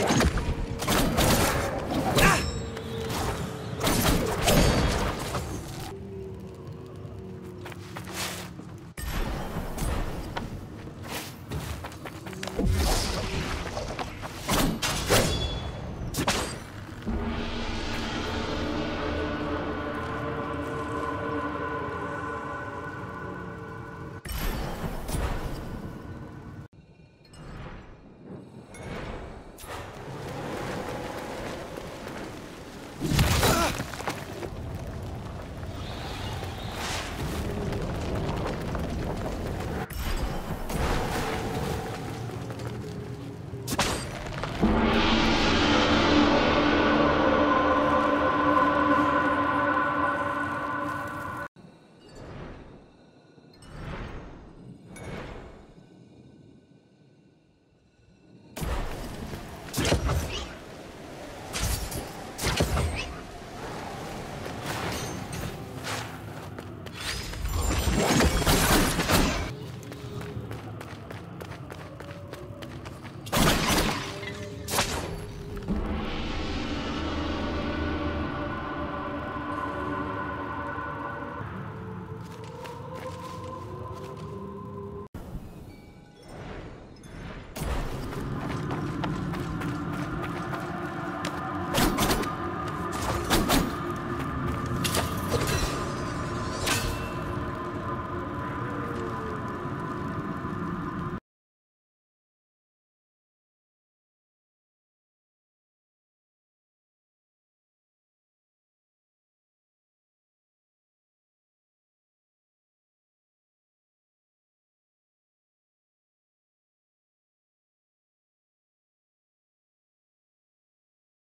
Yeah.